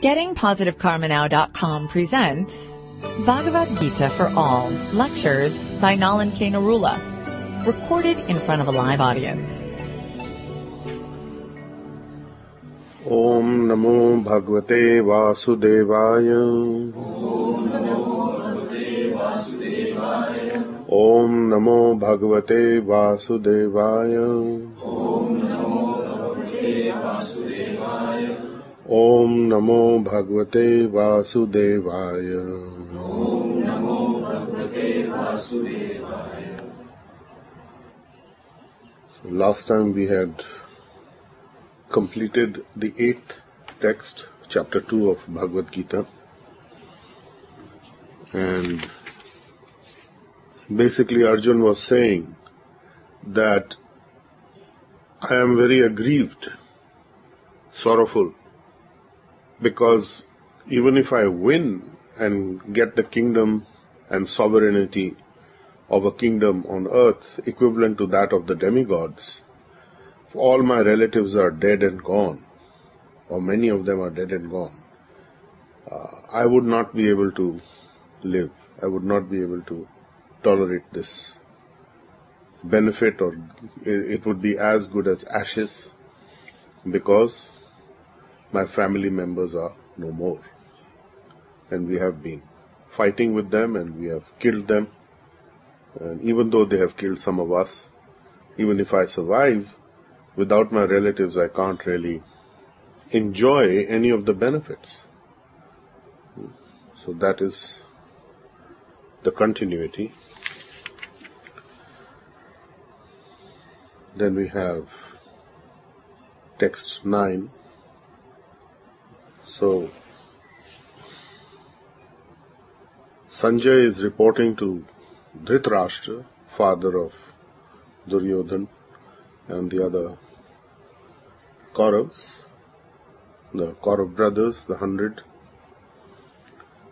GettingPositiveKarmanow.com presents Bhagavad Gita for All Lectures by Nalin K. Nirula, recorded in front of a live audience. Om Namo Bhagavate Vasudevaya. Om Namo Bhagavate Vasudevaya. ओम नमो भगवते वासुदेवाय। Last time we had completed the eight text chapter two of Bhagavad Gita and basically Arjun was saying that I am very aggrieved sorrowful because even if I win and get the kingdom and sovereignty of a kingdom on earth equivalent to that of the demigods, all my relatives are dead and gone, or many of them are dead and gone, uh, I would not be able to live. I would not be able to tolerate this benefit or it it would be as good as ashes because my family members are no more. And we have been fighting with them and we have killed them. And even though they have killed some of us, even if I survive, without my relatives, I can't really enjoy any of the benefits. So that is the continuity. Then we have text 9. So Sanjay is reporting to Dhritarashtra, father of Duryodhan, and the other Kauravas, the Kaurav brothers, the hundred.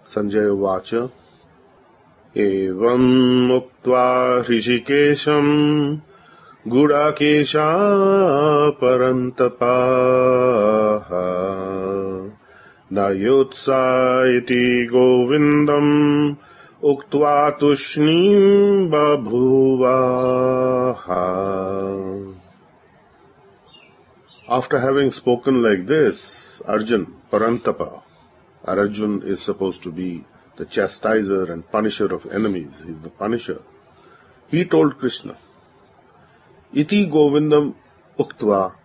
Sanjay Vacha, एवम् उक्त्वा हृषिकेशम् गुडाकेशा परन्तपाः न योत्सा इति गोविन्दम् उक्त्वा तूष्णीम् बभूवाः After having spoken like this, Arjun, Parantapa, Arjun is supposed to be the chastiser and punisher of enemies. He's the punisher. He told Krishna, Iti Govindam Uktva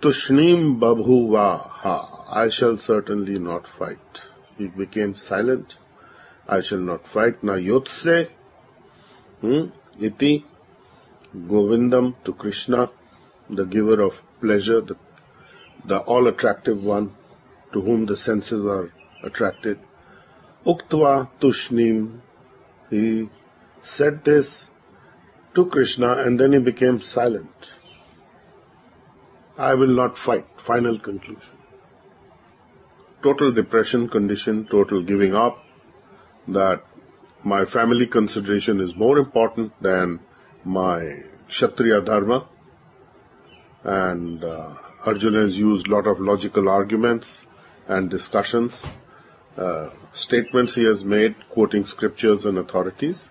Tushnim Babhuva Ha. I shall certainly not fight. He became silent. I shall not fight. Na Yotse hmm? Iti Govindam to Krishna, the giver of pleasure, the, the all attractive one to whom the senses are attracted. Uktva Tushnim. He said this to Krishna and then he became silent. I will not fight. Final conclusion. Total depression condition, total giving up, that my family consideration is more important than my Kshatriya dharma. And uh, Arjuna has used lot of logical arguments and discussions uh, statements he has made, quoting scriptures and authorities,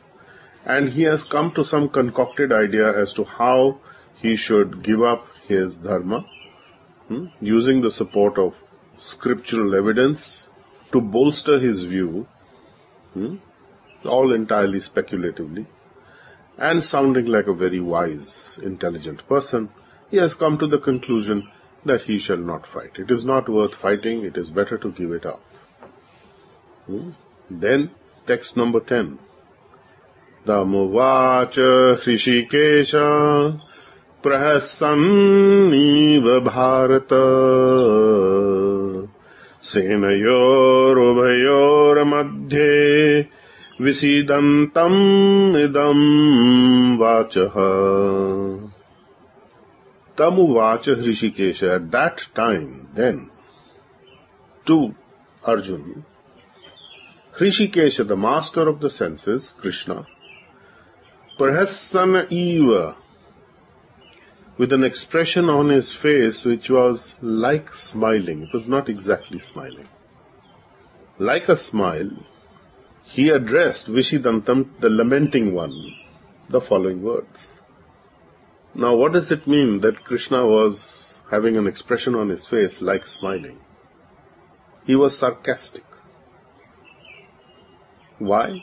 and he has come to some concocted idea as to how he should give up his dharma, hmm, using the support of scriptural evidence to bolster his view, hmm, all entirely speculatively, and sounding like a very wise, intelligent person, he has come to the conclusion that he shall not fight. It is not worth fighting, it is better to give it up. Then, text number 10. Tamuvacha Hrishikesha प्रहसन्नीव Bharata. सेनयोरुभयोर्मध्ये विसीदन्तम् इदम् वाचः। तमु watch Hrishikesh at that time then to Arjun Hrishikesh the master of the senses Krishna प्रहसन इव with an expression on his face which was like smiling. It was not exactly smiling. like a smile, he addressed Vishidantam, the lamenting one, the following words. Now, what does it mean that Krishna was having an expression on his face like smiling? He was sarcastic. Why?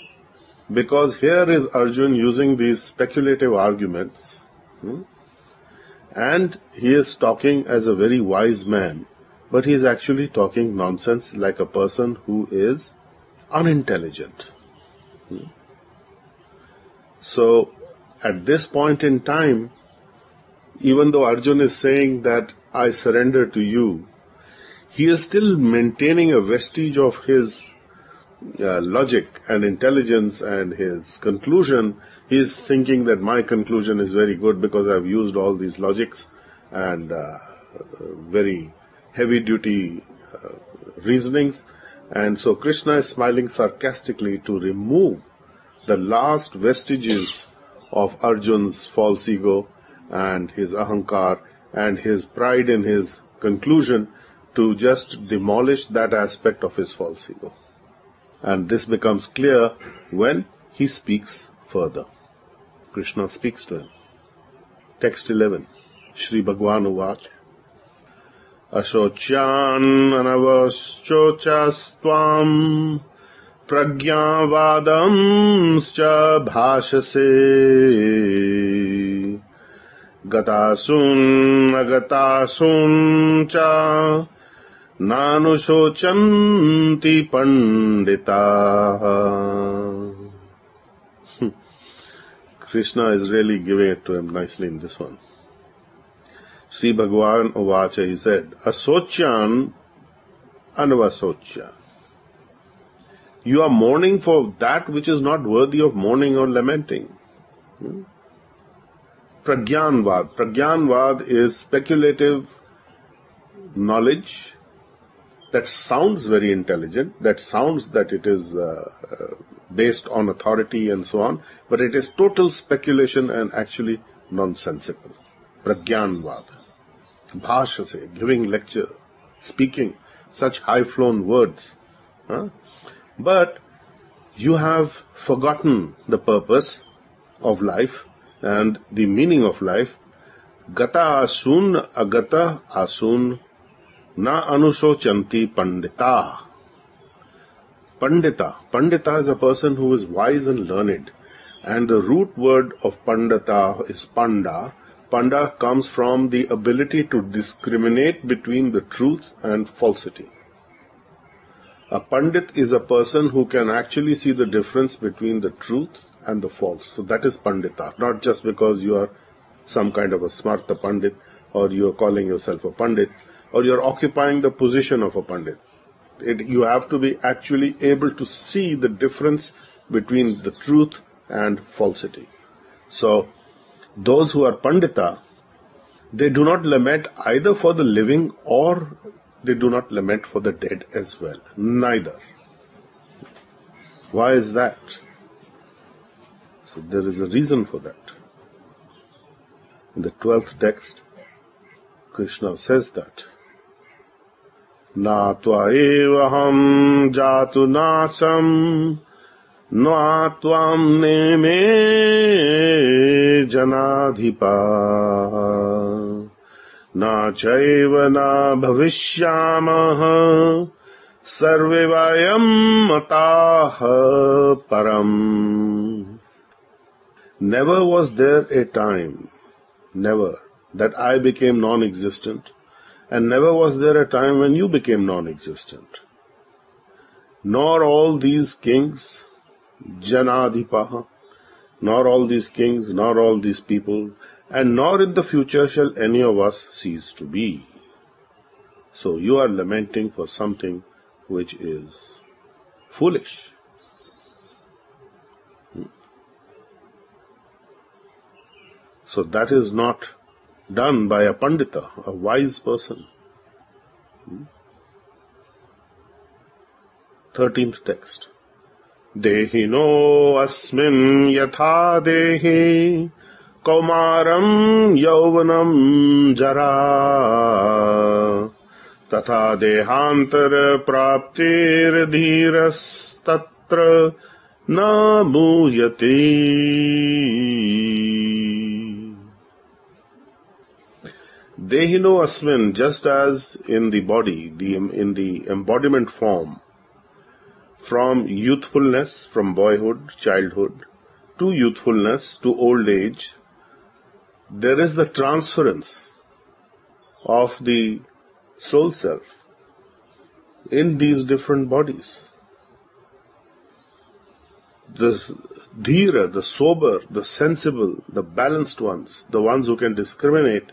Because here is Arjun using these speculative arguments, hmm? And he is talking as a very wise man, but he is actually talking nonsense like a person who is unintelligent. Hmm? So, at this point in time, even though Arjun is saying that I surrender to you, he is still maintaining a vestige of his uh, logic and intelligence and his conclusion. He is thinking that my conclusion is very good because I've used all these logics and uh, very heavy duty uh, reasonings. And so Krishna is smiling sarcastically to remove the last vestiges of Arjun's false ego and his ahankar and his pride in his conclusion to just demolish that aspect of his false ego. And this becomes clear when he speaks further. Krishna speaks to him. Text 11. Shri Bhagwan Uvach. अशोच्यान्नवश्चोचस्त्वाम् प्रज्ञावादंश्च भाषसे गतासून्नगतासून् च नानुशोचन्ति पंडिताः Krishna is really giving it to him nicely in this one. Sri Bhagavan Uvacha, he said, Asocyan anvasocya. You are mourning for that which is not worthy of mourning or lamenting. Hmm? Pragyanvad. Pragyanvad is speculative knowledge that sounds very intelligent, that sounds that it is uh, uh, based on authority and so on, but it is total speculation and actually nonsensical. Pragyanvad. Bhashase, giving lecture, speaking such high-flown words. Huh? But you have forgotten the purpose of life and the meaning of life. Gata asun agata asun na anusochanti pandita. Pandita. Pandita is a person who is wise and learned. And the root word of pandita is panda. Panda comes from the ability to discriminate between the truth and falsity. A pandit is a person who can actually see the difference between the truth and the false. So that is pandita, not just because you are some kind of a smarta pandit or you are calling yourself a pandit or you are occupying the position of a pandit. It, you have to be actually able to see the difference between the truth and falsity. So, those who are pandita, they do not lament either for the living or they do not lament for the dead as well. Neither. Why is that? So there is a reason for that. In the twelfth text, Krishna says that नात्वाहम जातु नाशम नात्वाम नेमे जनाधिपा। न चैव न भविष्यामः। सर्वे वयम् मताः परम्। Never was there a time never that I became non existent and never was there a time when you became non-existent. Nor all these kings, Janadhipaha, nor all these kings, nor all these people, and nor in the future shall any of us cease to be. So you are lamenting for something which is foolish. Hmm. So that is not done by a pandita, a wise person. Thirteenth text. देहिनो अस्मिन् यथा देहि कौमारम् यौवनम् जरा तथा देहान्तरप्राप्तिर्धीरस्तत्र न भूयते Dehino Asmin, just as in the body, the, in the embodiment form, from youthfulness, from boyhood, childhood, to youthfulness, to old age, there is the transference of the soul self in these different bodies. The dhira, the sober, the sensible, the balanced ones, the ones who can discriminate,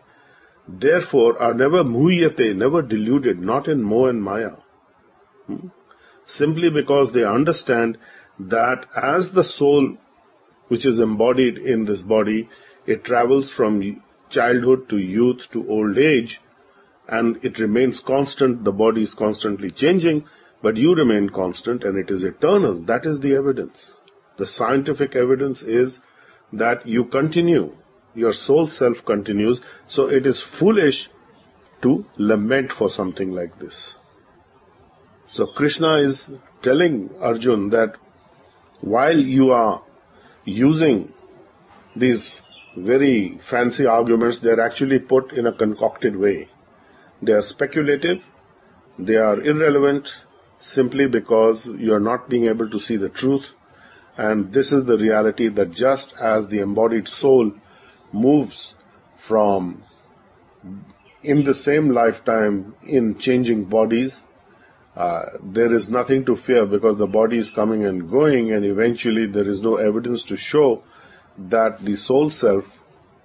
therefore are never muhyate, never deluded, not in moh and maya. Hmm? Simply because they understand that as the soul which is embodied in this body, it travels from childhood to youth to old age, and it remains constant, the body is constantly changing, but you remain constant and it is eternal. That is the evidence. The scientific evidence is that you continue, your soul self continues, so it is foolish to lament for something like this. So Krishna is telling Arjun that while you are using these very fancy arguments, they are actually put in a concocted way. They are speculative, they are irrelevant simply because you are not being able to see the truth. And this is the reality that just as the embodied soul moves from in the same lifetime in changing bodies, uh, there is nothing to fear because the body is coming and going and eventually there is no evidence to show that the soul self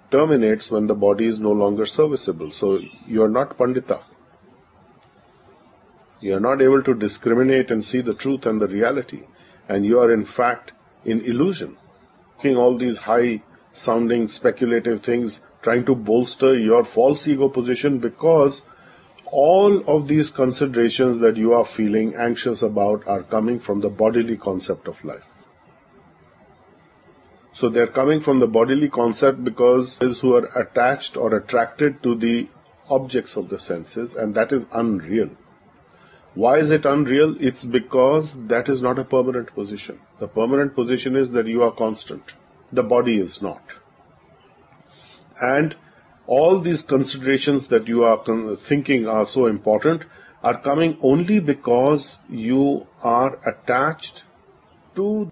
terminates when the body is no longer serviceable. So you are not Pandita. You are not able to discriminate and see the truth and the reality. And you are in fact in illusion. Making all these high sounding speculative things, trying to bolster your false ego position because all of these considerations that you are feeling anxious about are coming from the bodily concept of life. So they're coming from the bodily concept because those who are attached or attracted to the objects of the senses, and that is unreal. Why is it unreal? It's because that is not a permanent position. The permanent position is that you are constant. The body is not. And all these considerations that you are thinking are so important are coming only because you are attached to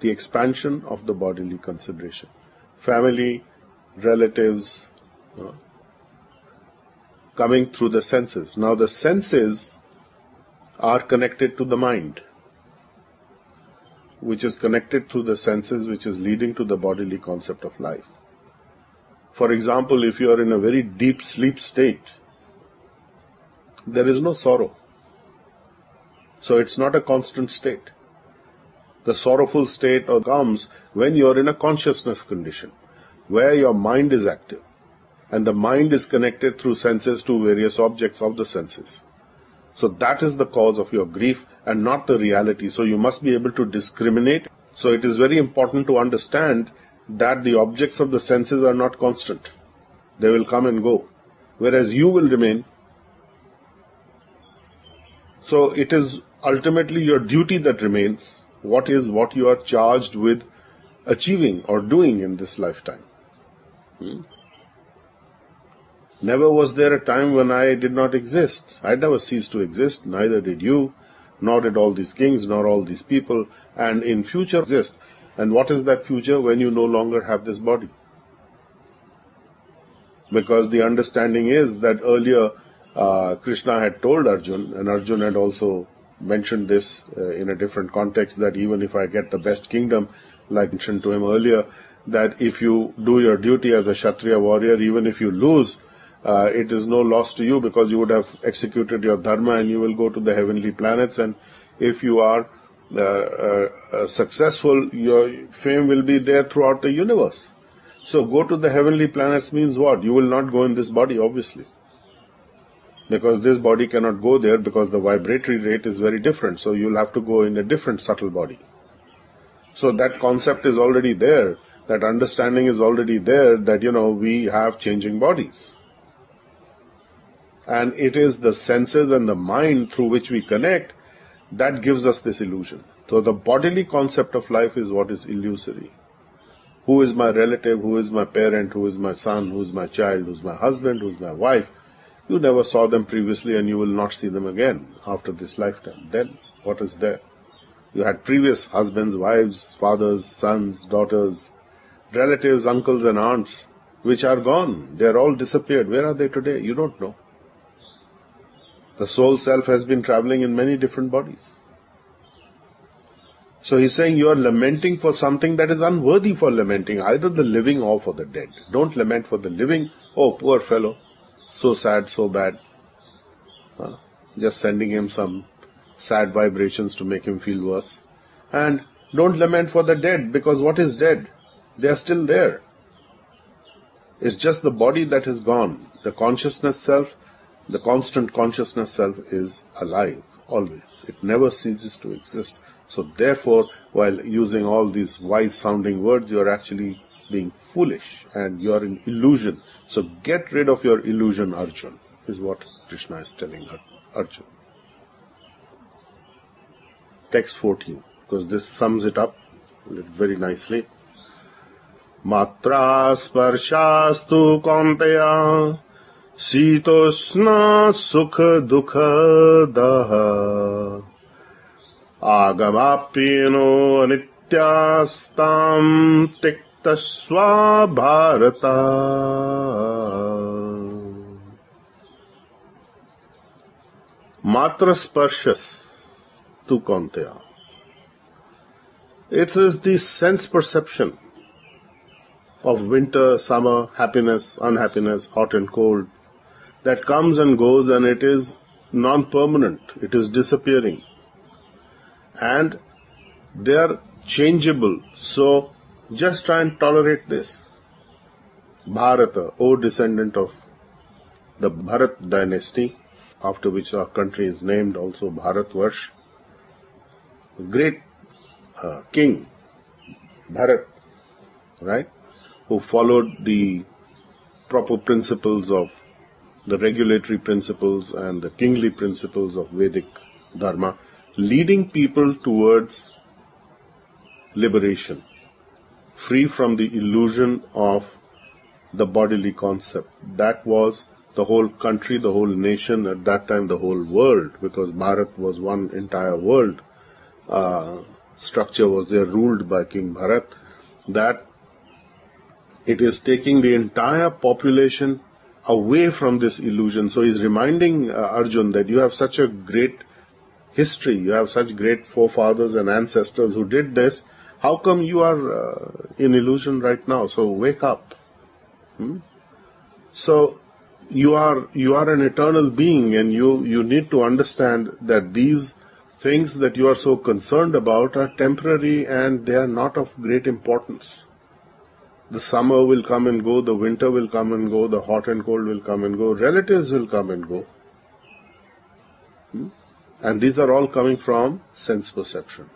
the expansion of the bodily consideration. Family, relatives, uh, coming through the senses. Now the senses are connected to the mind, which is connected through the senses, which is leading to the bodily concept of life. For example, if you are in a very deep sleep state, there is no sorrow. So it's not a constant state. The sorrowful state comes when you are in a consciousness condition, where your mind is active, and the mind is connected through senses to various objects of the senses. So that is the cause of your grief and not the reality. So you must be able to discriminate. So it is very important to understand that the objects of the senses are not constant. They will come and go. Whereas you will remain. So it is ultimately your duty that remains what is what you are charged with achieving or doing in this lifetime. Hmm? Never was there a time when I did not exist. I never ceased to exist, neither did you, nor did all these kings, nor all these people, and in future exist. And what is that future when you no longer have this body? Because the understanding is that earlier uh, Krishna had told Arjun, and Arjun had also mentioned this uh, in a different context that even if I get the best kingdom, like mentioned to him earlier, that if you do your duty as a Kshatriya warrior, even if you lose, it is no loss to you because you would have executed your dharma and you will go to the heavenly planets. And if you are uh, uh, uh successful, your fame will be there throughout the universe. So go to the heavenly planets means what? You will not go in this body, obviously because this body cannot go there because the vibratory rate is very different. So you'll have to go in a different subtle body. So that concept is already there. That understanding is already there that, you know, we have changing bodies. And it is the senses and the mind through which we connect that gives us this illusion. So the bodily concept of life is what is illusory. Who is my relative? Who is my parent? Who is my son? Who is my child? Who is my husband? Who is my wife? You never saw them previously and you will not see them again after this lifetime. Then what is there? You had previous husbands, wives, fathers, sons, daughters, relatives, uncles and aunts, which are gone. They are all disappeared. Where are they today? You don't know. The soul self has been traveling in many different bodies. So he's saying you are lamenting for something that is unworthy for lamenting, either the living or for the dead. Don't lament for the living. Oh, poor fellow. So sad, so bad. Uh, just sending him some sad vibrations to make him feel worse. And don't lament for the dead, because what is dead? They are still there. It's just the body that is gone. The consciousness self, the constant consciousness self is alive, always. It never ceases to exist. So therefore, while using all these wise sounding words, you are actually being foolish and you are in illusion. So get rid of your illusion, Arjun, is what Krishna is telling Arjun. Text 14, because this sums it up very nicely. मात्रा स्पर्शास्तु कौन्तेया शीतोष्णा सुख दुःखदः आगमाप्येनो नित्यास्ताम् तिक्तस्वाभारता Matra Sparshas tu Kaunteya. It is the sense perception of winter, summer, happiness, unhappiness, hot and cold, that comes and goes and it is non-permanent. It is disappearing and they are changeable. So just try and tolerate this. Bharata, O descendant of the Bharat dynasty, after which our country is named also Bharatvarsh, great uh, king, Bharat, right, who followed the proper principles of the regulatory principles and the kingly principles of Vedic Dharma, leading people towards liberation, free from the illusion of the bodily concept. That was the whole country, the whole nation, at that time the whole world, because Bharat was one entire world uh, structure was there ruled by King Bharat, that it is taking the entire population away from this illusion. So he's reminding uh, Arjun that you have such a great history, you have such great forefathers and ancestors who did this. How come you are uh, in illusion right now? So wake up. Hmm? So you are you are an eternal being, and you you need to understand that these things that you are so concerned about are temporary and they are not of great importance. The summer will come and go, the winter will come and go, the hot and cold will come and go, relatives will come and go. Hmm? And these are all coming from sense perception.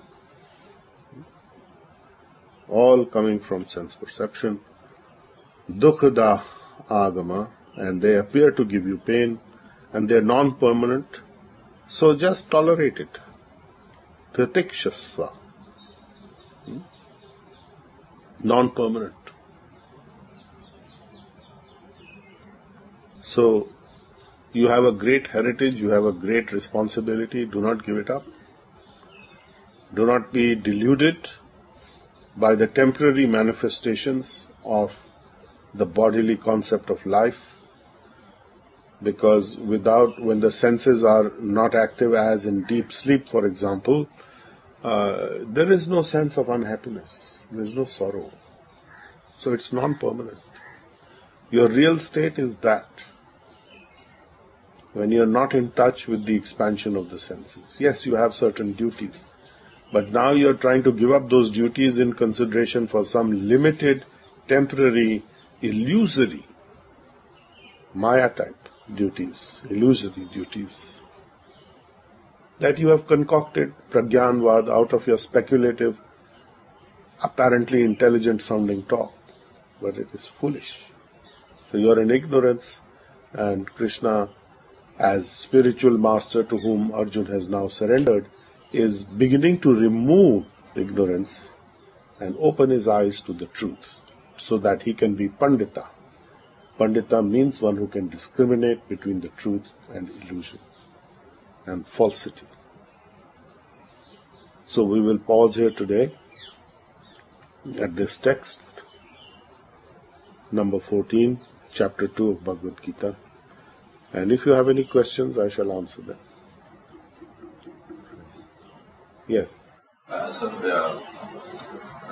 All coming from sense perception. Dukhda agama, and they appear to give you pain, and they are non-permanent, so just tolerate it. Pratikshasva. Hmm? Non-permanent. So, you have a great heritage, you have a great responsibility, do not give it up. Do not be deluded by the temporary manifestations of the bodily concept of life because without when the senses are not active as in deep sleep for example uh, there is no sense of unhappiness there is no sorrow. So it's non-permanent. Your real state is that when you're not in touch with the expansion of the senses. Yes, you have certain duties, but now you're trying to give up those duties in consideration for some limited, temporary, illusory, Maya type duties, illusory duties that you have concocted pragyanvad out of your speculative, apparently intelligent sounding talk, but it is foolish. So you are in ignorance and Krishna as spiritual master to whom Arjun has now surrendered, is beginning to remove ignorance and open his eyes to the truth so that he can be Pandita. Pandita means one who can discriminate between the truth and illusion and falsity. So we will pause here today at this text, number 14, chapter 2 of Bhagavad Gita. And if you have any questions, I shall answer them. Yes. Uh, so, uh,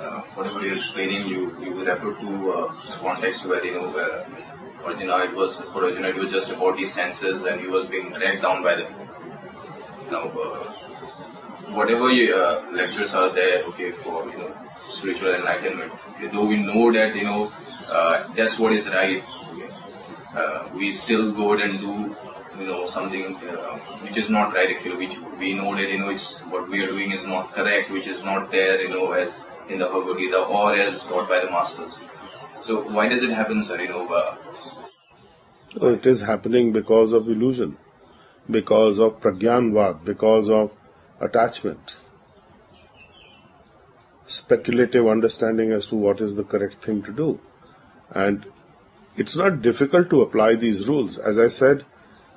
uh, whatever you're explaining, you, you refer to uh, the context where, you know, where Arjuna, it was, for Arjuna, it was just about his senses and he was being dragged down by the, you know, uh, whatever uh, lectures are there, okay, for, you know, spiritual enlightenment, though we know that, you know, uh, that's what is right, uh, we still go and do you know something uh, which is not right actually which we know that you know it's what we are doing is not correct which is not there you know as in the Bhagavad Gita or as taught by the masters. So why does it happen sir you know uh, oh, it is happening because of illusion because of pragyanvad because of attachment. Speculative understanding as to what is the correct thing to do. And it's not difficult to apply these rules. As I said,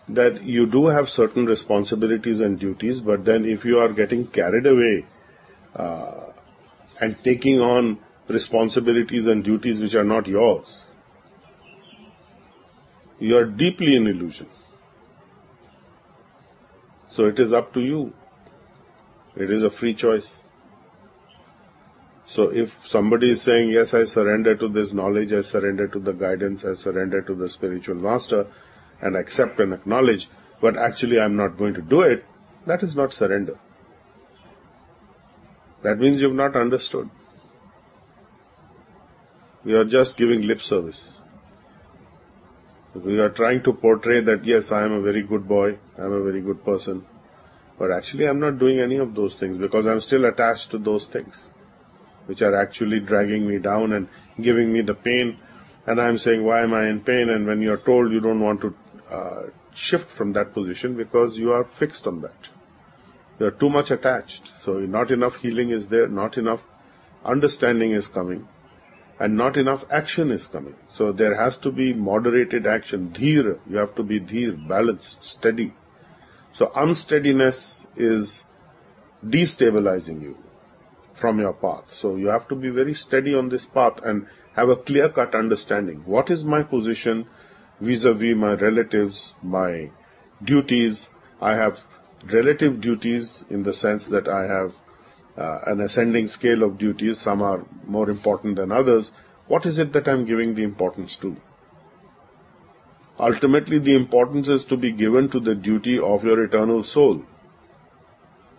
that you do have certain responsibilities and duties, but then if you are getting carried away uh, and taking on responsibilities and duties which are not yours, you are deeply in illusion. So it is up to you. It is a free choice. So if somebody is saying, yes, I surrender to this knowledge, I surrender to the guidance, I surrender to the spiritual master, and accept and acknowledge, but actually I'm not going to do it, that is not surrender. That means you've not understood. We are just giving lip service. We are trying to portray that yes, I am a very good boy, I am a very good person, but actually I'm not doing any of those things because I'm still attached to those things which are actually dragging me down and giving me the pain. And I'm saying, why am I in pain? And when you're told you don't want to uh, shift from that position because you are fixed on that. You're too much attached. So not enough healing is there, not enough understanding is coming, and not enough action is coming. So there has to be moderated action. Dheer, you have to be dheer, balanced, steady. So unsteadiness is destabilizing you from your path. So you have to be very steady on this path and have a clear cut understanding. What is my position vis-a-vis my relatives, my duties? I have relative duties in the sense that I have uh, an ascending scale of duties. Some are more important than others. What is it that I'm giving the importance to? Ultimately, the importance is to be given to the duty of your eternal soul.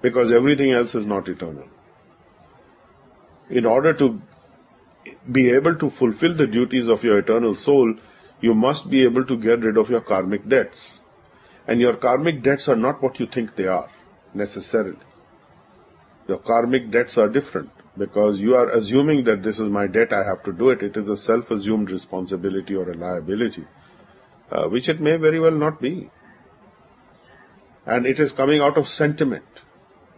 Because everything else is not eternal in order to be able to fulfill the duties of your eternal soul, you must be able to get rid of your karmic debts. And your karmic debts are not what you think they are, necessarily. Your karmic debts are different because you are assuming that this is my debt, I have to do it. It is a self-assumed responsibility or a liability, uh, which it may very well not be. And it is coming out of sentiment.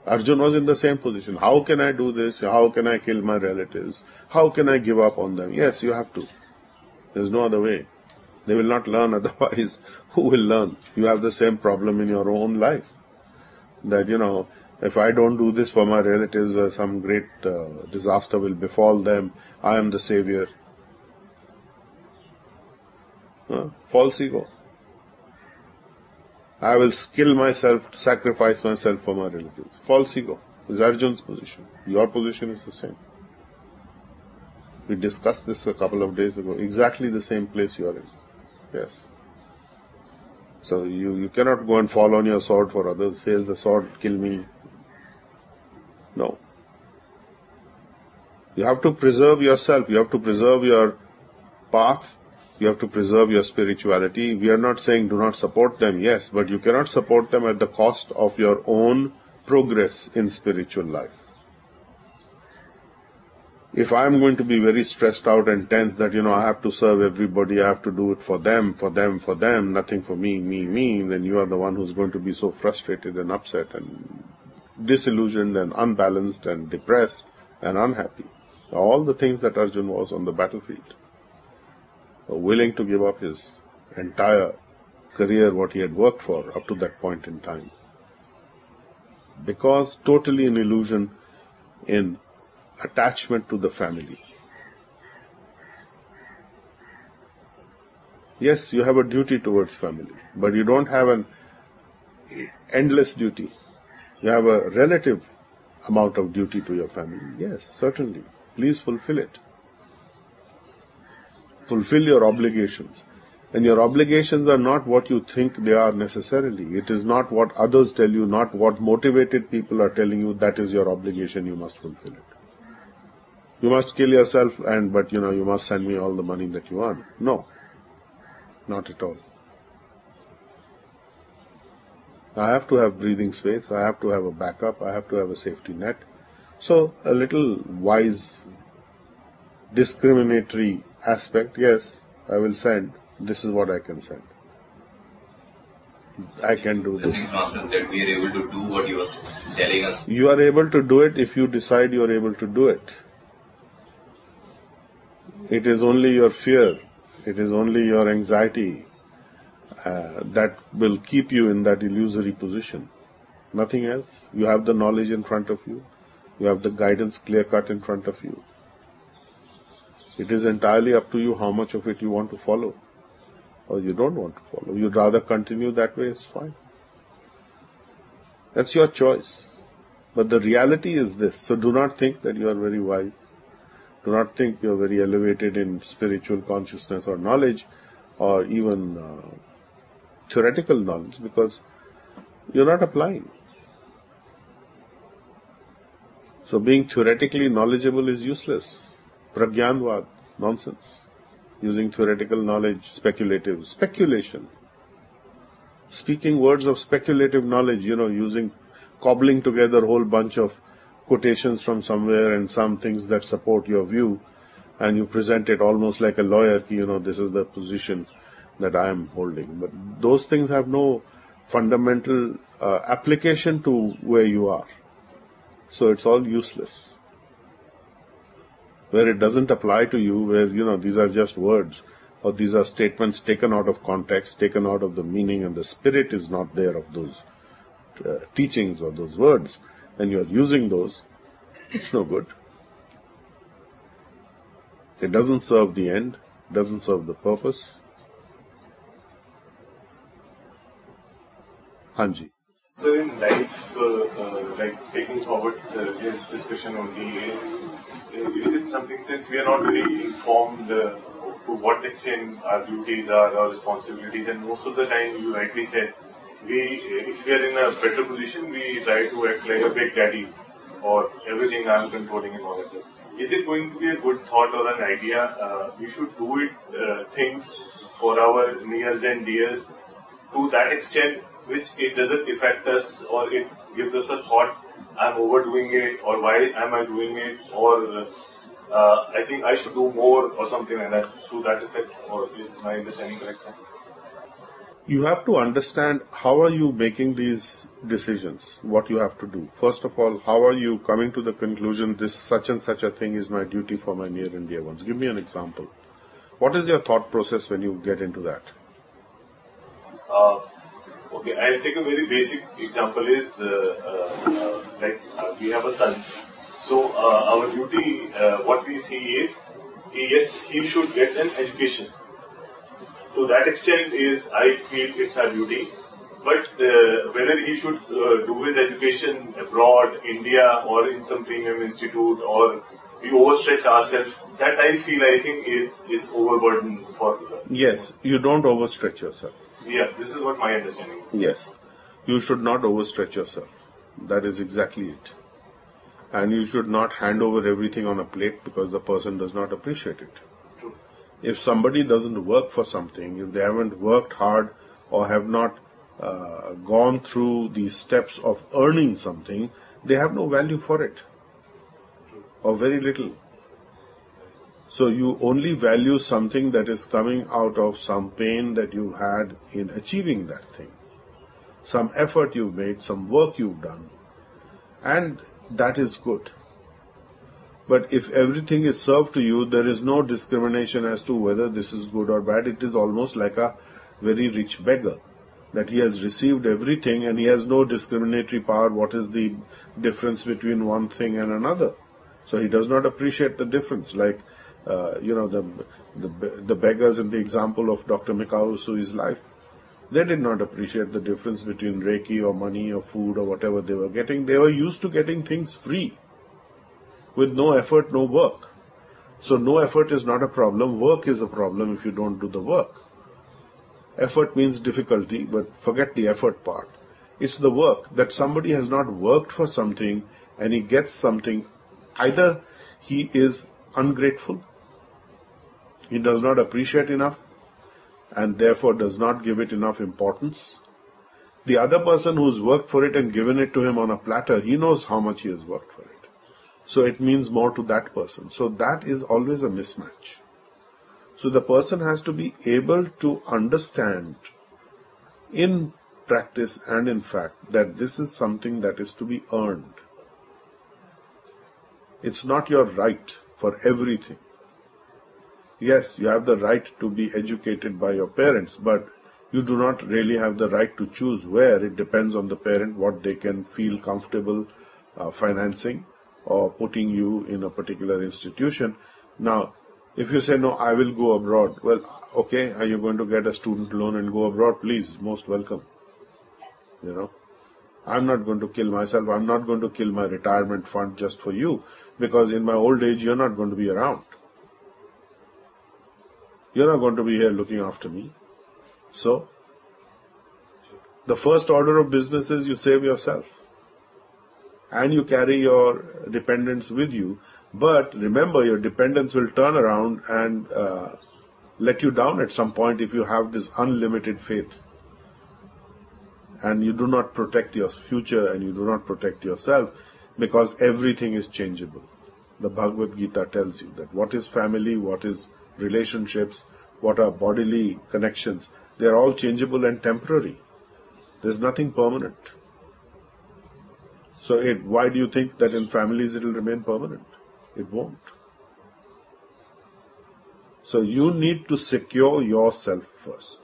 Arjun was in the same position. How can I do this? How can I kill my relatives? How can I give up on them? Yes, you have to. There's no other way. They will not learn otherwise. Who will learn? You have the same problem in your own life. That, you know, if I don't do this for my relatives, uh, some great uh, disaster will befall them. I am the savior. Huh? False ego. I will kill myself, sacrifice myself for my relatives. False ego is Arjun's position. Your position is the same. We discussed this a couple of days ago. Exactly the same place you are in. Yes. So you, you cannot go and fall on your sword for others. Here's the sword, kill me. No. You have to preserve yourself. You have to preserve your path you have to preserve your spirituality. We are not saying do not support them, yes, but you cannot support them at the cost of your own progress in spiritual life. if I'm going to be very stressed out and tense that, you know, I have to serve everybody, I have to do it for them, for them, for them, nothing for me, me, me, then you are the one who's going to be so frustrated and upset and disillusioned and unbalanced and depressed and unhappy. All the things that Arjun was on the battlefield. Uh, willing to give up his entire career, what he had worked for up to that point in time. Because totally an illusion in attachment to the family. Yes, you have a duty towards family, but you don't have an endless duty. You have a relative amount of duty to your family. Yes, certainly. Please fulfill it. Fulfill your obligations. And your obligations are not what you think they are necessarily. It is not what others tell you, not what motivated people are telling you, that is your obligation, you must fulfill it. You must kill yourself and, but you know, you must send me all the money that you earn. No. Not at all. I have to have breathing space. I have to have a backup. I have to have a safety net. So a little wise, discriminatory aspect. Yes, I will send. This is what I can send. I can do this. That we are able to do what he was telling us. You are able to do it if you decide you are able to do it. It is only your fear, it is only your anxiety uh, that will keep you in that illusory position. Nothing else. You have the knowledge in front of you. You have the guidance clear cut in front of you. It is entirely up to you how much of it you want to follow or you don't want to follow. You'd rather continue that way, it's fine. That's your choice. But the reality is this. So do not think that you are very wise. Do not think you're very elevated in spiritual consciousness or knowledge or even uh, theoretical knowledge because you're not applying. So being theoretically knowledgeable is useless. Pragyanvad, nonsense. Using theoretical knowledge, speculative, speculation. Speaking words of speculative knowledge, you know, using, cobbling together a whole bunch of quotations from somewhere and some things that support your view, and you present it almost like a lawyer, you know, this is the position that I am holding. But those things have no fundamental uh, application to where you are. So it's all useless. Where it doesn't apply to you, where, you know, these are just words, or these are statements taken out of context, taken out of the meaning, and the spirit is not there of those uh, teachings or those words, and you're using those, it's no good. It doesn't serve the end, doesn't serve the purpose. Hanji. So in life, uh, uh, like taking forward uh, this discussion only, is, is it something since we are not really informed uh, to what extent our duties are, our responsibilities, and most of the time, you rightly said, we if we are in a better position, we try to act like a big daddy or everything I'm controlling and all that stuff. Is it going to be a good thought or an idea? Uh, we should do it uh, things for our nears and dears to that extent which it doesn't affect us or it gives us a thought I'm overdoing it or why am I doing it or uh, I think I should do more or something like that to that effect or is my understanding correct? Sir? you have to understand how are you making these decisions, what you have to do. First of all, how are you coming to the conclusion this such and such a thing is my duty for my near and dear ones? Give me an example. What is your thought process when you get into that? Uh, okay, I'll take a very basic example is uh, uh, like uh, we have a son. So our duty, what we see is, yes, he should get an education to that extent is I feel it's our duty. But uh, whether he should uh, do his education abroad, India, or in some premium institute, or we overstretch ourselves, that I feel I think is is overburden for. Yes, you don't overstretch yourself. Yeah, this is what my understanding is. Yes, you should not overstretch yourself. That is exactly it. And you should not hand over everything on a plate because the person does not appreciate it if somebody doesn't work for something, if they haven't worked hard or have not uh, gone through the steps of earning something, they have no value for it, or very little. So you only value something that is coming out of some pain that you had in achieving that thing. Some effort you've made, some work you've done. And that is good. But if everything is served to you, there is no discrimination as to whether this is good or bad. It is almost like a very rich beggar that he has received everything and he has no discriminatory power. What is the difference between one thing and another? So he does not appreciate the difference. Like, Uh, you know, the, the, the beggars in the example of Dr. Mikao Usui's life, they did not appreciate the difference between Reiki or money or food or whatever they were getting. They were used to getting things free with no effort, no work. So no effort is not a problem. Work is a problem if you don't do the work. Effort means difficulty, but forget the effort part. It's the work that somebody has not worked for something and he gets something. Either he is ungrateful, he does not appreciate enough, and therefore does not give it enough importance. The other person who's worked for it and given it to him on a platter, he knows how much he has worked for it. So it means more to that person. So that is always a mismatch. So the person has to be able to understand in practice and in fact that this is something that is to be earned. It's not your right for everything. Yes, you have the right to be educated by your parents, but you do not really have the right to choose where. It depends on the parent what they can feel comfortable uh, financing or putting you in a particular institution. Now, if you say, no, I will go abroad, well, okay, are you going to get a student loan and go abroad? Please, most welcome. You know, I'm not going to kill myself. I'm not going to kill my retirement fund just for you because in my old age, you're not going to be around. You're not going to be here looking after me. So, the first order of business is you save yourself and you carry your dependents with you but remember, your dependents will turn around and uh, let you down at some point if you have this unlimited faith. And you do not protect your future and you do not protect yourself because everything is changeable. The Bhagavad Gita tells you that what is family, what is relationships, what are bodily connections, they are all changeable and temporary. There's nothing permanent. So it, why do you think that in families it will remain permanent? It won't. So you need to secure yourself first.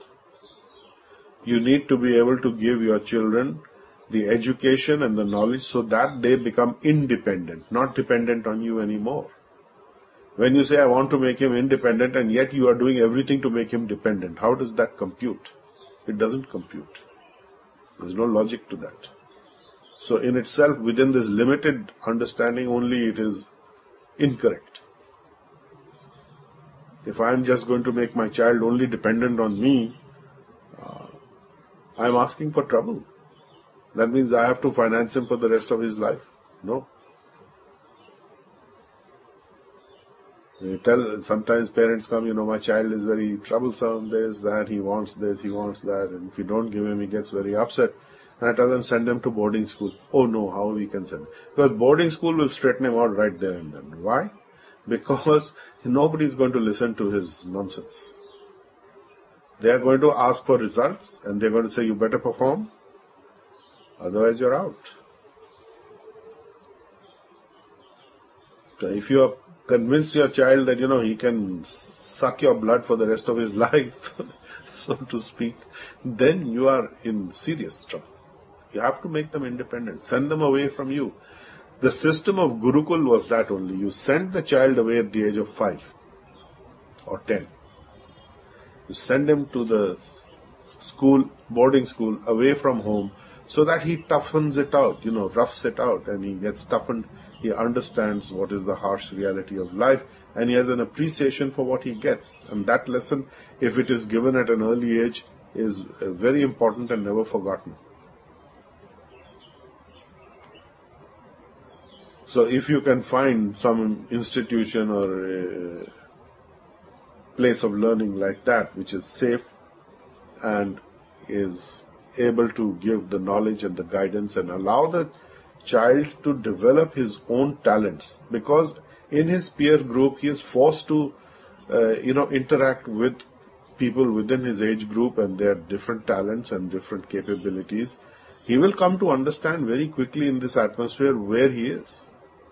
You need to be able to give your children the education and the knowledge so that they become independent, not dependent on you anymore. When you say, I want to make him independent, and yet you are doing everything to make him dependent, how does that compute? It doesn't compute. There's no logic to that. So in itself, within this limited understanding only, it is incorrect. If I am just going to make my child only dependent on me, uh, I am asking for trouble. That means I have to finance him for the rest of his life. No. You tell sometimes parents come, you know, my child is very troublesome, this, that, he wants this, he wants that, and if you don't give him, he gets very upset. And I tell them, send them to boarding school. Oh no, how we can send? Because boarding school will straighten him out right there and then. Why? Because nobody is going to listen to his nonsense. They are going to ask for results and they're going to say, you better perform, otherwise you're out. So if you are convinced your child that, you know, he can suck your blood for the rest of his life, so to speak, then you are in serious trouble. You have to make them independent. Send them away from you. The system of Gurukul was that only. You send the child away at the age of five or ten. You send him to the school, boarding school, away from home, so that he toughens it out, you know, roughs it out, and he gets toughened. He understands what is the harsh reality of life, and he has an appreciation for what he gets. And that lesson, if it is given at an early age, is very important and never forgotten. So if you can find some institution or uh, place of learning like that, which is safe and is able to give the knowledge and the guidance and allow the child to develop his own talents because in his peer group, he is forced to, uh, you know, interact with people within his age group and their different talents and different capabilities. He will come to understand very quickly in this atmosphere where he is.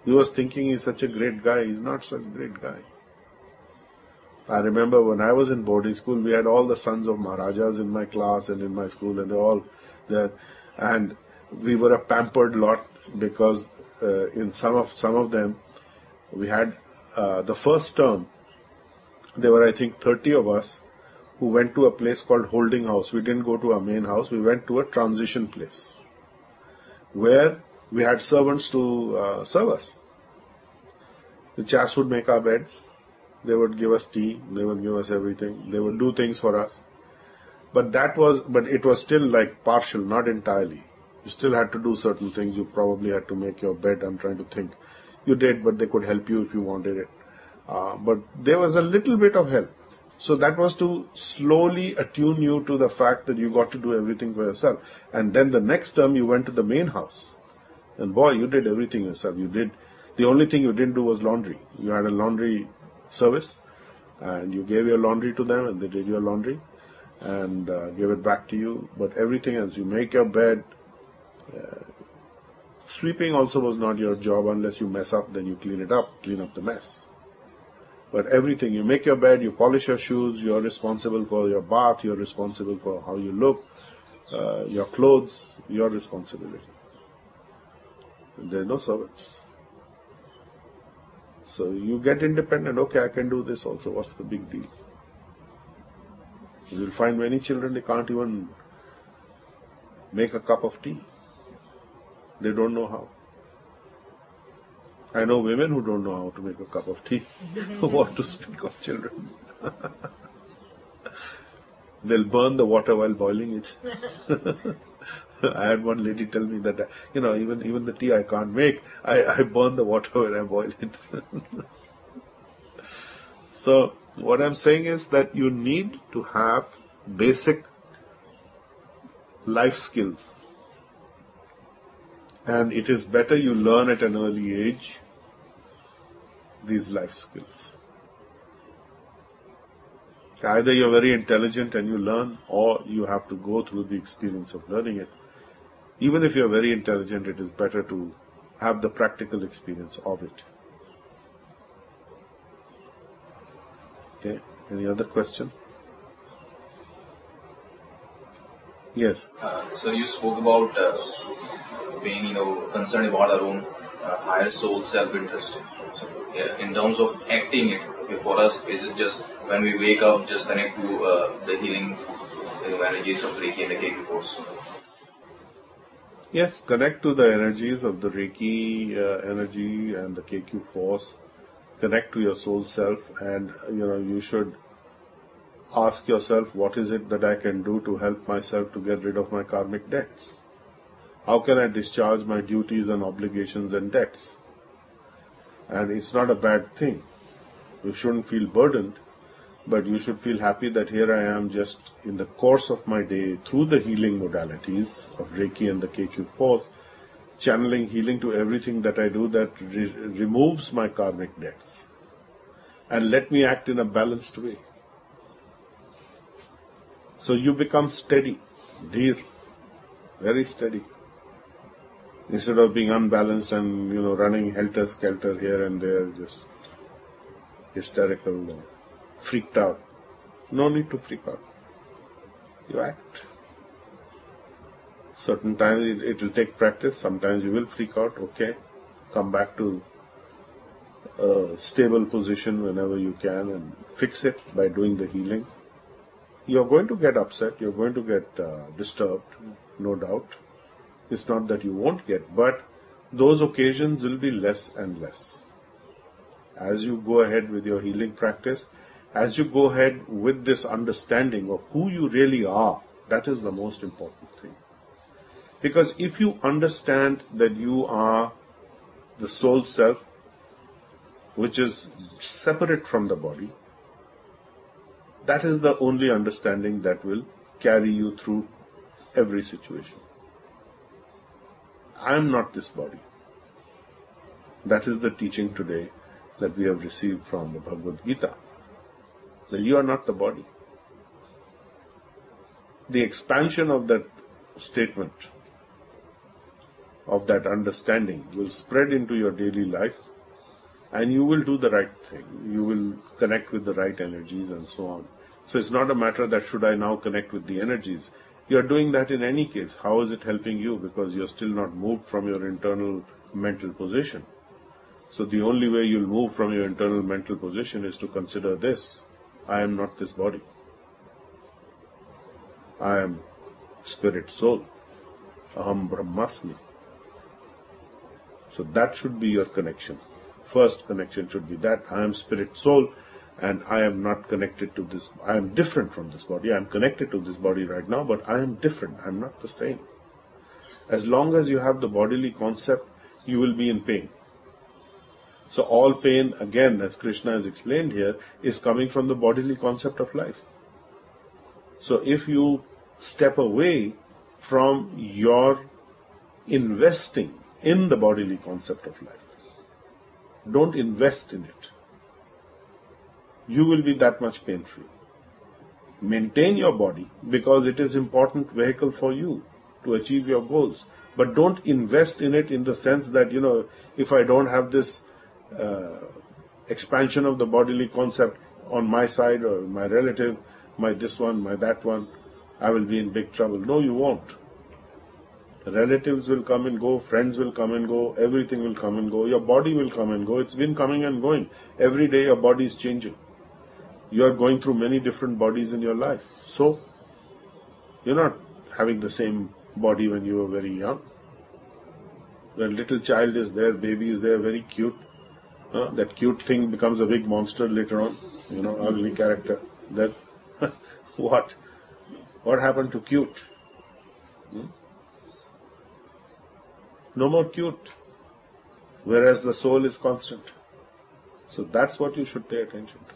He was thinking he's such a great guy. He's not such a great guy. I remember when I was in boarding school, we had all the sons of Maharajas in my class and in my school, and they all there. And we were a pampered lot because uh, in some of some of them, we had uh, the first term. There were, I think, 30 of us who went to a place called Holding House. We didn't go to our main house. We went to a transition place where we had servants to uh, serve us. The chaps would make our beds. They would give us tea. They would give us everything. They would do things for us. But that was, but it was still like partial, not entirely. You still had to do certain things. You probably had to make your bed. I'm trying to think. You did, but they could help you if you wanted it. Uh, but there was a little bit of help. So that was to slowly attune you to the fact that you got to do everything for yourself. And then the next term you went to the main house. And boy, you did everything yourself. You did, the only thing you didn't do was laundry. You had a laundry service and you gave your laundry to them and they did your laundry and uh, gave it back to you. But everything else, you make your bed. Sweeping also was not your job unless you mess up, then you clean it up, clean up the mess. But everything, you make your bed, you polish your shoes, you're responsible for your bath, you're responsible for how you look, uh, your clothes, your responsibility. There are no servants. So you get independent. Okay, I can do this also. What's the big deal? You'll find many children, they can't even make a cup of tea. They don't know how. I know women who don't know how to make a cup of tea. what to speak of children? They'll burn the water while boiling it. I had one lady tell me that, you know, even even the tea I can't make, I, I burn the water when I boil it. so, what I'm saying is that you need to have basic life skills. And it is better you learn at an early age these life skills. Either you're very intelligent and you learn, or you have to go through the experience of learning it even if you're very intelligent, it is better to have the practical experience of it. Okay, any other question? Yes. Uh, so you spoke about uh, being, you know, concerned about our own uh, higher soul self-interest. So, yeah, in terms of acting it, for us, is it just when we wake up, just connect to uh, the healing energies of Reiki and the KQ force? Yes, connect to the energies of the Reiki uh, energy and the KQ force. Connect to your soul self, and you know you should ask yourself, what is it that I can do to help myself to get rid of my karmic debts? How can I discharge my duties and obligations and debts? And it's not a bad thing. You shouldn't feel burdened but you should feel happy that here I am just in the course of my day through the healing modalities of Reiki and the KQ force, channeling healing to everything that I do that re- removes my karmic debts and let me act in a balanced way. So you become steady, dear, very steady. Instead of being unbalanced and, you know, running helter skelter here and there, just hysterical freaked out. No need to freak out. You act. Certain times it, it will take practice, sometimes you will freak out, okay. Come back to a stable position whenever you can and fix it by doing the healing. You're going to get upset, you're going to get uh, disturbed, no doubt. It's not that you won't get, but those occasions will be less and less. As you go ahead with your healing practice, as you go ahead with this understanding of who you really are, that is the most important thing. Because if you understand that you are the soul self, which is separate from the body, that is the only understanding that will carry you through every situation. I am not this body. That is the teaching today that we have received from the Bhagavad Gita. That you are not the body. The expansion of that statement, of that understanding, will spread into your daily life and you will do the right thing. You will connect with the right energies and so on. So it's not a matter that should I now connect with the energies. You're doing that in any case. How is it helping you? Because you're still not moved from your internal mental position. So the only way you'll move from your internal mental position is to consider this. I am not this body. I am spirit soul. Aham Brahmasmi. So that should be your connection. First connection should be that I am spirit soul and I am not connected to this. I am different from this body. I am connected to this body right now, but I am different. I am not the same. As long as you have the bodily concept, you will be in pain. So all pain, again, as Krishna has explained here, is coming from the bodily concept of life. So if you step away from your investing in the bodily concept of life, don't invest in it you will be that much pain free. Maintain your body because it is important vehicle for you to achieve your goals. But don't invest in it in the sense that, you know, if I don't have this uh, expansion of the bodily concept on my side or my relative, my this one, my that one, I will be in big trouble. No, you won't. Relatives will come and go, friends will come and go, everything will come and go, your body will come and go. It's been coming and going. Every day your body is changing you are going through many different bodies in your life. So, you're not having the same body when you were very young. When little child is there, baby is there, very cute. That cute thing becomes a big monster later on, you know, ugly character. That, what? What happened to cute? Hmm? No more cute. Whereas the soul is constant. So that's what you should pay attention to.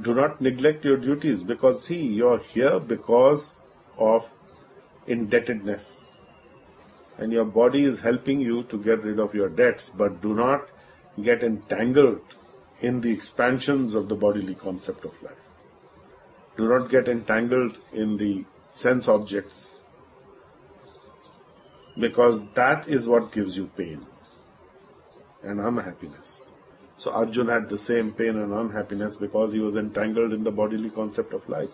Do not neglect your duties because see, you're here because of indebtedness. And your body is helping you to get rid of your debts, but do not get entangled in the expansions of the bodily concept of life. Do not get entangled in the sense objects because that is what gives you pain and unhappiness. So Arjun had the same pain and unhappiness because he was entangled in the bodily concept of life.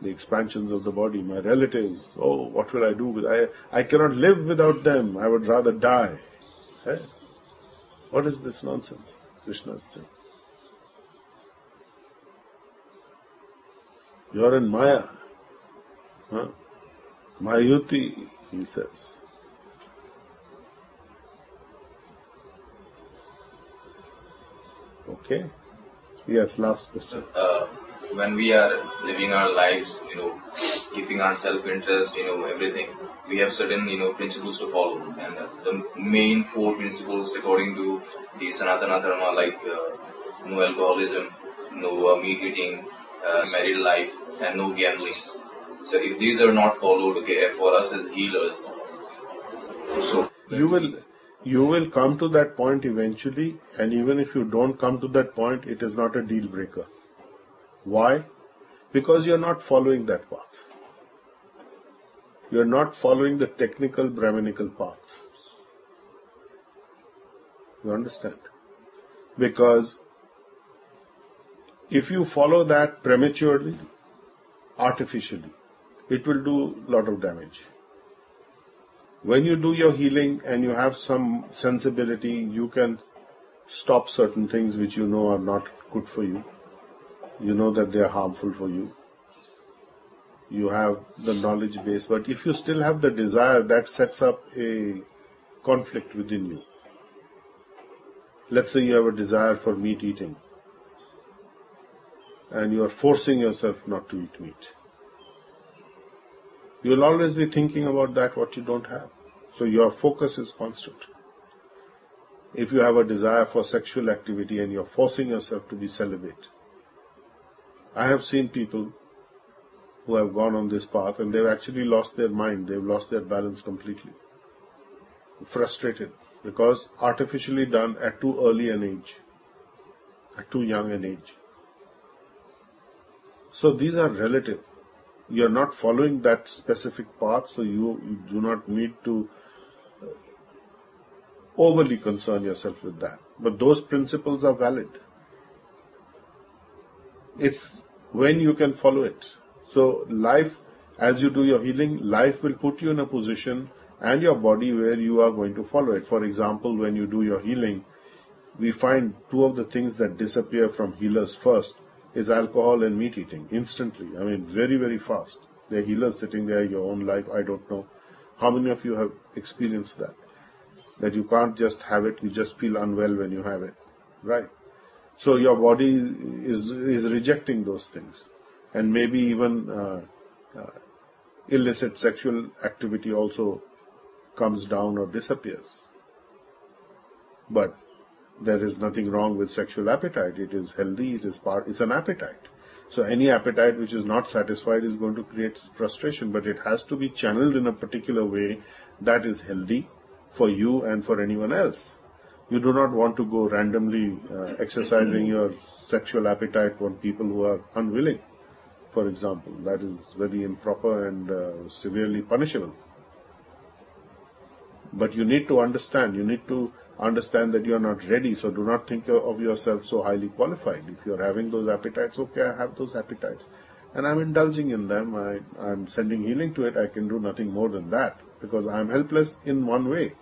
The expansions of the body, my relatives, oh, what will I do with I I cannot live without them. I would rather die. Hey? What is this nonsense? Krishna is saying. You're in Maya. Huh? Mayuti, he says. Okay. Yes, last question. Uh, when we are living our lives, you know, keeping our self-interest, you know, everything, we have certain, you know, principles to follow. And the main four principles according to the Sanatana Dharma, like uh, no alcoholism, no uh, meat eating, uh, married life, and no gambling. So if these are not followed, okay, for us as healers, so you will you will come to that point eventually, and even if you don't come to that point, it is not a deal breaker. Why? Because you're not following that path. You're not following the technical Brahminical path. You understand? Because if you follow that prematurely, artificially, it will do a lot of damage. When you do your healing and you have some sensibility, you can stop certain things which you know are not good for you. You know that they are harmful for you. You have the knowledge base, but if you still have the desire, that sets up a conflict within you. Let's say you have a desire for meat eating and you are forcing yourself not to eat meat. You will always be thinking about that what you don't have. So your focus is constant. If you have a desire for sexual activity and you're forcing yourself to be celibate, I have seen people who have gone on this path and they've actually lost their mind, they've lost their balance completely. Frustrated. because artificially done at too early an age, at too young an age. So these are relative. You are not following that specific path, so you, you do not need to uh, overly concern yourself with that. But those principles are valid. It's when you can follow it. So life, as you do your healing, life will put you in a position and your body where you are going to follow it. For example, when you do your healing, we find two of the things that disappear from healers first is alcohol and meat eating instantly. I mean, very, very fast. The healer sitting there, your own life, I don't know. How many of you have experienced that? That you can't just have it, you just feel unwell when you have it. Right? So your body is, is rejecting those things. And maybe even uh, uh, illicit sexual activity also comes down or disappears. But there is nothing wrong with sexual appetite. It is healthy. It is part. It's an appetite. So any appetite which is not satisfied is going to create frustration, but it has to be channeled in a particular way that is healthy for you and for anyone else. You do not want to go randomly uh, exercising your sexual appetite on people who are unwilling, for example. That is very improper and uh, severely punishable. But you need to understand, you need to understand that you are not ready, so do not think of yourself so highly qualified. If you are having those appetites, okay, I have those appetites. And I'm indulging in them, I, I'm sending healing to it, I can do nothing more than that, because I'm helpless in one way.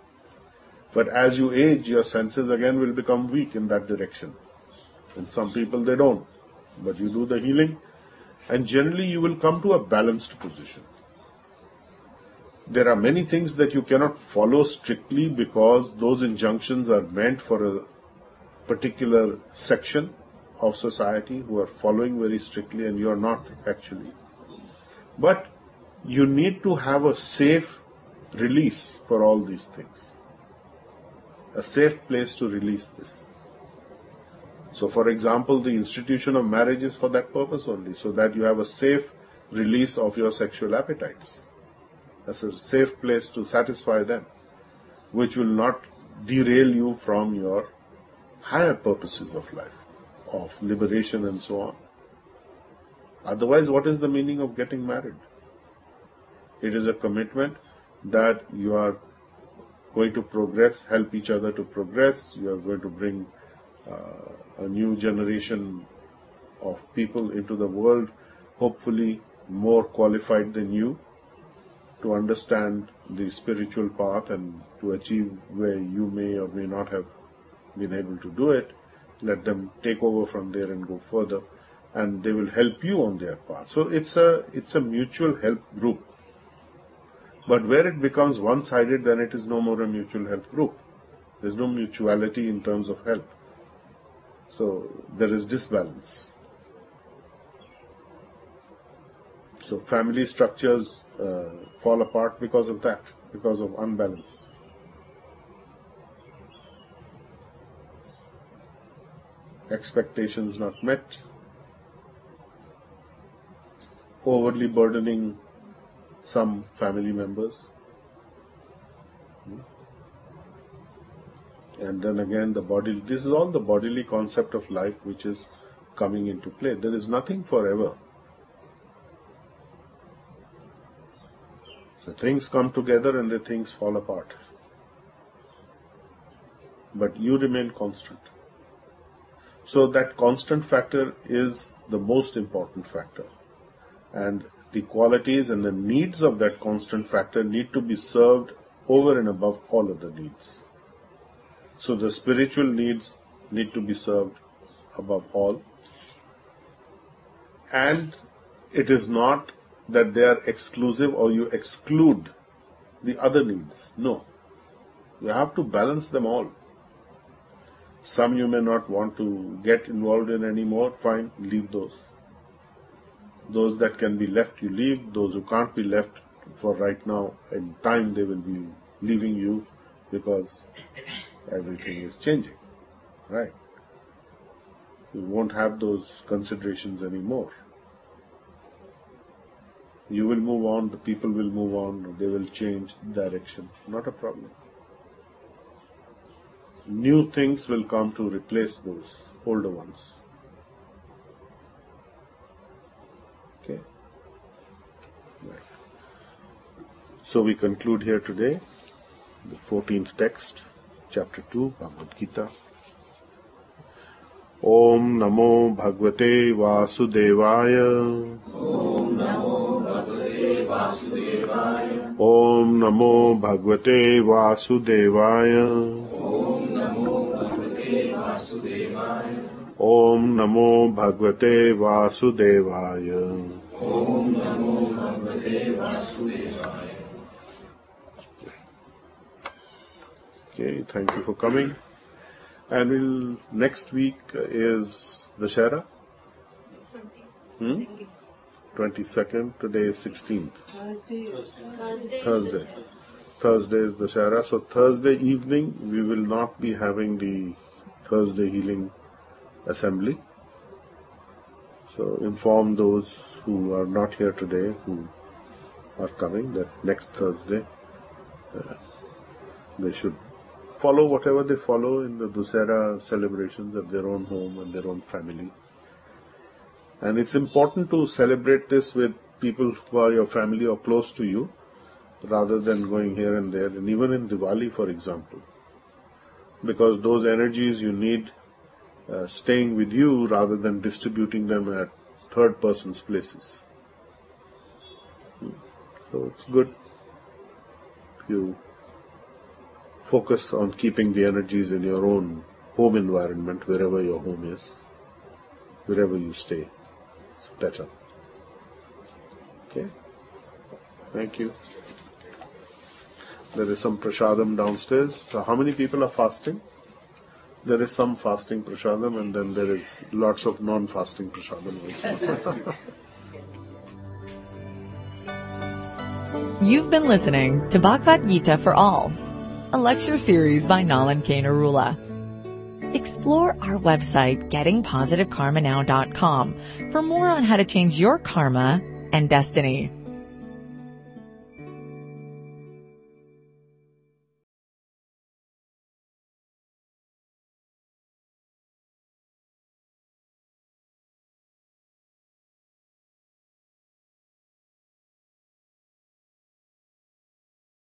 But as you age, your senses again will become weak in that direction. And some people they don't. But you do the healing, and generally you will come to a balanced position there are many things that you cannot follow strictly because those injunctions are meant for a particular section of society who are following very strictly and you are not actually. But you need to have a safe release for all these things. A safe place to release this. So for example, the institution of marriage is for that purpose only, so that you have a safe release of your sexual appetites as a safe place to satisfy them, which will not derail you from your higher purposes of life, of liberation and so on. Otherwise, what is the meaning of getting married? It is a commitment that you are going to progress, help each other to progress, you are going to bring uh, a new generation of people into the world, hopefully more qualified than you, to understand the spiritual path and to achieve where you may or may not have been able to do it, let them take over from there and go further and they will help you on their path. So it's a, it's a mutual help group. But where it becomes one-sided, then it is no more a mutual help group. There's no mutuality in terms of help. So there is disbalance. So family structures uh, fall apart because of that, because of unbalance. Expectations not met, overly burdening some family members. And then again, the body, this is all the bodily concept of life which is coming into play. There is nothing forever. So things come together and the things fall apart. But you remain constant. So that constant factor is the most important factor. And the qualities and the needs of that constant factor need to be served over and above all other needs. So the spiritual needs need to be served above all. And it is not that they are exclusive or you exclude the other needs. No. You have to balance them all. Some you may not want to get involved in anymore, fine, leave those. Those that can be left, you leave. Those who can't be left for right now, in time they will be leaving you because everything is changing. Right? You won't have those considerations anymore you will move on, the people will move on, they will change direction. Not a problem. new things will come to replace those older ones. Okay. Right. So we conclude here today the 14th text, chapter 2, Bhagavad Gita. ॐ नमो भगवते वासुदेवाय ॐ नमो भगवते वासुदेवाय ॐ नमो भगवते वासुदेवाय Okay, thank you for coming. And we'll, next week is the Shara. Hmm? 22nd. Today is 16th. Thursday. Thursday Thursday is Dussehra. So Thursday evening we will not be having the Thursday healing assembly. So inform those who are not here today who are coming that next Thursday uh, they should follow whatever they follow in the Dussehra celebrations at their own home and their own family. And it's important to celebrate this with people who are your family or close to you rather than going here and there. And even in Diwali, for example, because those energies you need uh, staying with you rather than distributing them at third person's places. So it's good you focus on keeping the energies in your own home environment, wherever your home is, wherever you stay. Better. Okay? Thank you. There is some prasadam downstairs. So how many people are fasting? There is some fasting prasadam and then there is lots of non-fasting prasadam also. You've been listening to Bhagavad Gita for All, a lecture series by Nalin K. Explore our website, gettingpositivekarmanow.com, for more on how to change your karma and destiny.